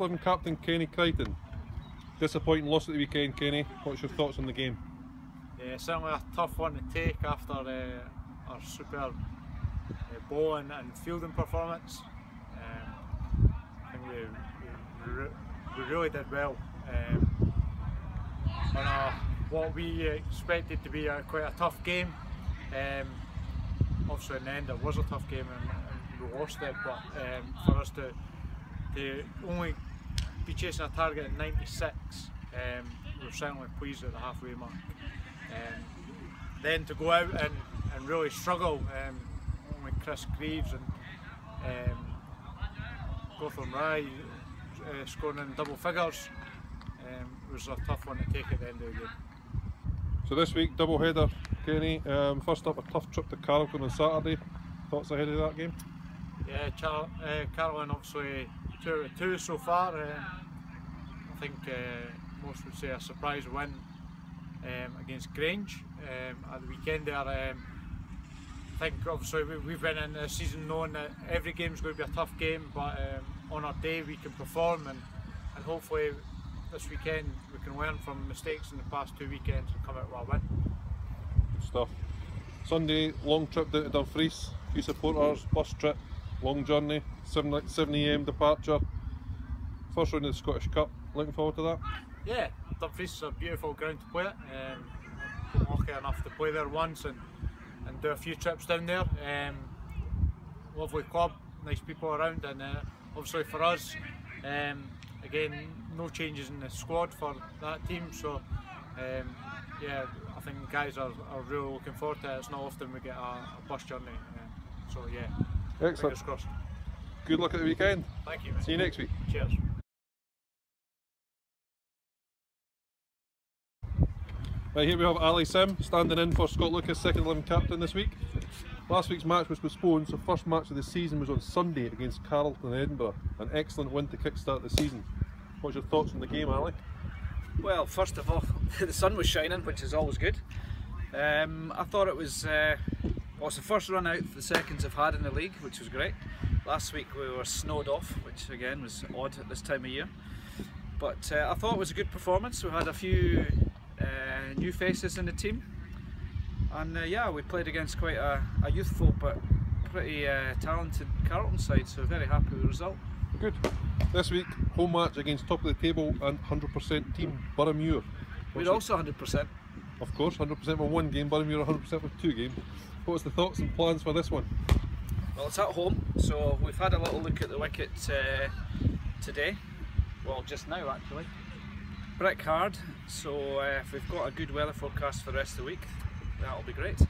Living captain Kenny Crichton. Disappointing loss at the weekend, Kenny. What's your thoughts on the game? Yeah, certainly a tough one to take after uh, our superb uh, bowling and fielding performance. Um, I think we, we, we, really did well. Um, on a, what we expected to be a, quite a tough game. Um, obviously in the end it was a tough game and, and we lost it, but um, for us to, to only be chasing a target at 96, um, we are certainly pleased at the halfway mark. Um, then to go out and, and really struggle um, with Chris Greaves and um, Gotham Rye uh, scoring in double figures um, was a tough one to take at the end of the game. So this week, double header, Kenny. Um, first up, a tough trip to Carlton on Saturday. Thoughts ahead of that game? Yeah, Char uh, Carlton obviously two two so far. Uh, I think uh, most would say a surprise win um, against Grange um, at the weekend there. Um, I think obviously we, have been in the season knowing that every game is going to be a tough game, but um, on our day we can perform and, and hopefully this weekend we can learn from mistakes in the past two weekends and come out with a win. Good stuff. Sunday, long trip down to Dumfries, few supporters, bus trip, long journey, 7, 7am departure. First round of the Scottish Cup, looking forward to that? Yeah, Dumfries is a beautiful ground to play at. Um, lucky enough to play there once and, and do a few trips down there. Um, lovely club, nice people around and uh, obviously for us, um, again, no changes in the squad for that team. So, um, yeah, I think guys are, are really looking forward to it. It's not often we get a, a bus journey. Uh, so, yeah, Excellent. fingers crossed. Good luck at the weekend. Thank you. See you next week. Cheers. Right, here we have Ali Sim standing in for Scott Lucas, second 11 captain this week. Last week's match was postponed, so first match of the season was on Sunday against Carlton in Edinburgh. An excellent win to kickstart the season. What's your thoughts on the game, Ali? Well, first of all, the sun was shining, which is always good. Um, I thought it was, uh, well, it's the first run out the seconds I've had in the league, which was great. Last week we were snowed off, which again was odd at this time of year. But uh, I thought it was a good performance. We had a few uh, new faces in the team. And uh, yeah, we played against quite a, a youthful but pretty uh, talented Carlton side, so very happy with the result. Good. This week, home match against top of the table and 100% team Boroughmuir. We're also 100%. Of course, 100% with one game, Burnham, you're 100% with two games. What's the thoughts and plans for this one? Well, it's at home, so we've had a little look at the wicket uh, today. Well, just now actually. Brick hard, so uh, if we've got a good weather forecast for the rest of the week, that'll be great. Uh,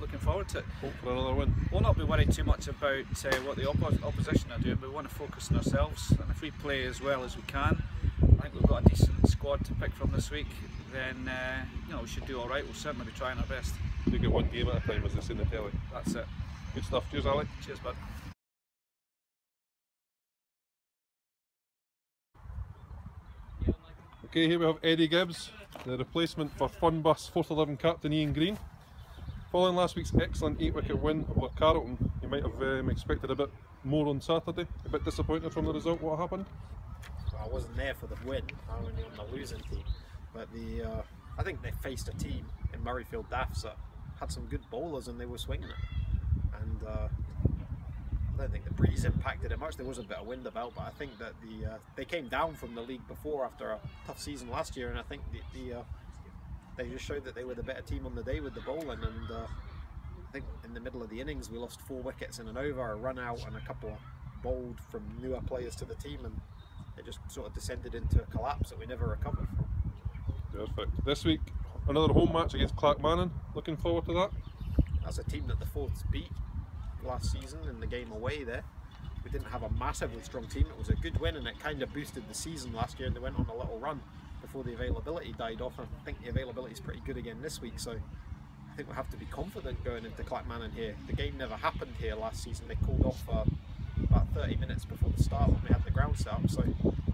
looking forward to it. Hope for another win. We'll not be worried too much about uh, what the oppo opposition are doing, we want to focus on ourselves. And if we play as well as we can, I think we've got a decent squad to pick from this week. Then uh, you know we should do all right. We'll certainly be trying our best. You get one game at a time, as they say in the telly. That's it. Good stuff. Cheers, Ali. Cheers, bud. Okay, here we have Eddie Gibbs, the replacement for Fun Bus 4th 11 captain Ian Green. Following last week's excellent 8 wicket win over Carlton, you might have um, expected a bit more on Saturday. A bit disappointed from the result, what happened? Well, I wasn't there for the win, I was only on the losing team. But the uh, I think they faced a team in Murrayfield DAFS that had some good bowlers and they were swinging it. And uh, I don't think the breeze impacted it much. There was a bit of wind about, but I think that the uh, they came down from the league before after a tough season last year, and I think the, the uh, they just showed that they were the better team on the day with the bowling. And uh, I think in the middle of the innings we lost four wickets in an over, a run out, and a couple bowled from newer players to the team, and it just sort of descended into a collapse that we never recovered from. Perfect. This week, another home match against Clackmannan. Looking forward to that. As a team that the Forths beat last season in the game away there. We didn't have a massively strong team. It was a good win and it kind of boosted the season last year and they went on a little run before the availability died off. I think the availability is pretty good again this week so I think we have to be confident going into Clackmannan here. The game never happened here last season. They called off uh, about 30 minutes before the start when we had the ground set up so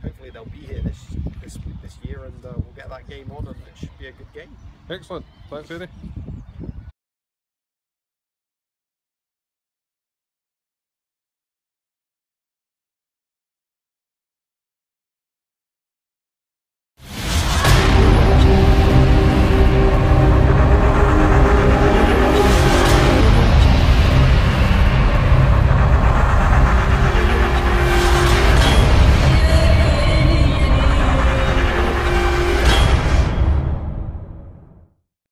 hopefully they'll be here this this, this year and uh, we'll get that game on and it should be a good game. Excellent. Thanks, Eddie.